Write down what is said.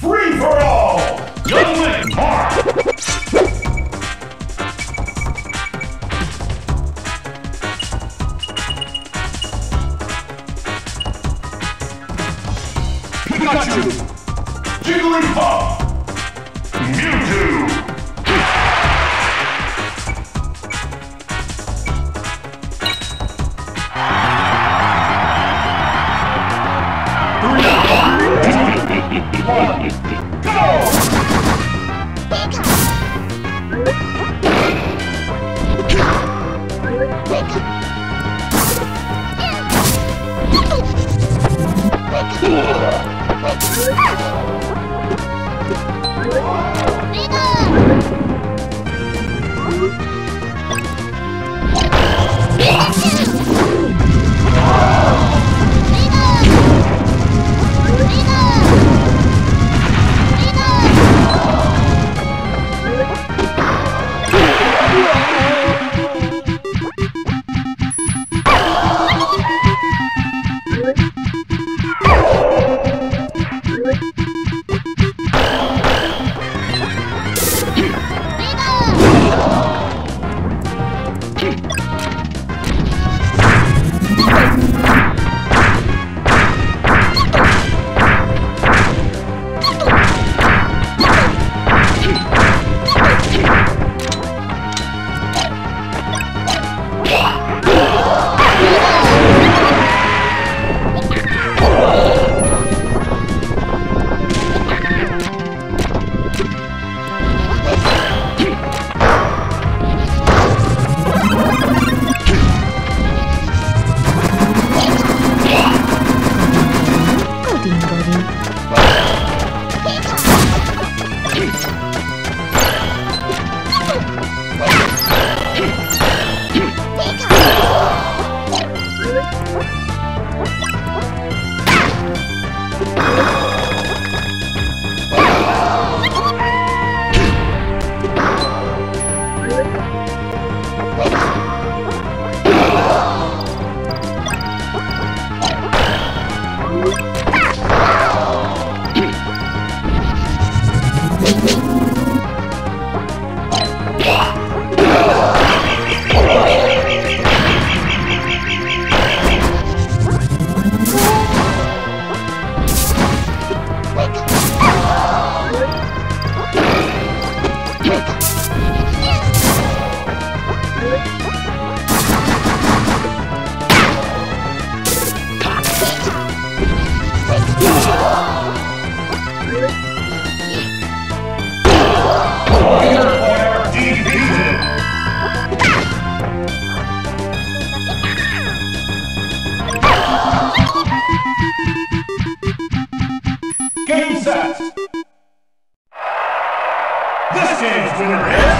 Free for all! Young Link, mark! Pikachu! Jigglypuff! Mewtwo! Whoa! Let's go. Game set! This game's winner is...